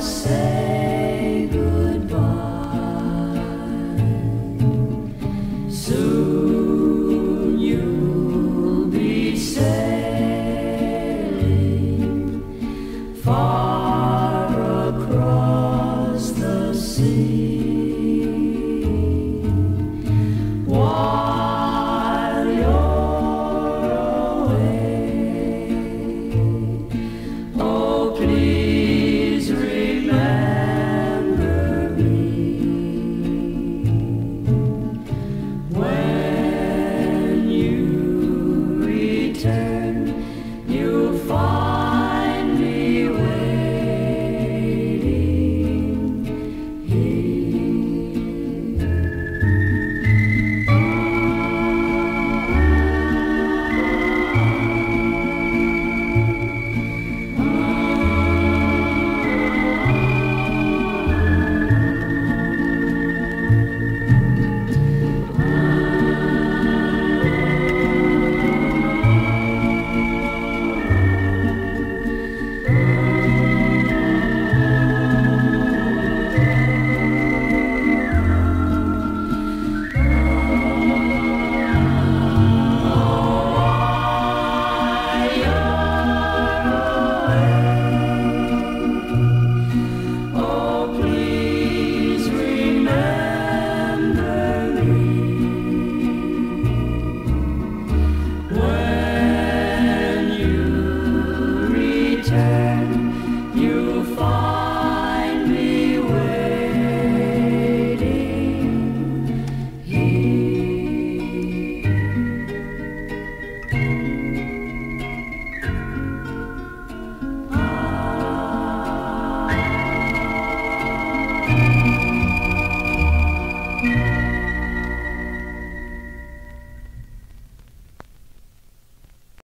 said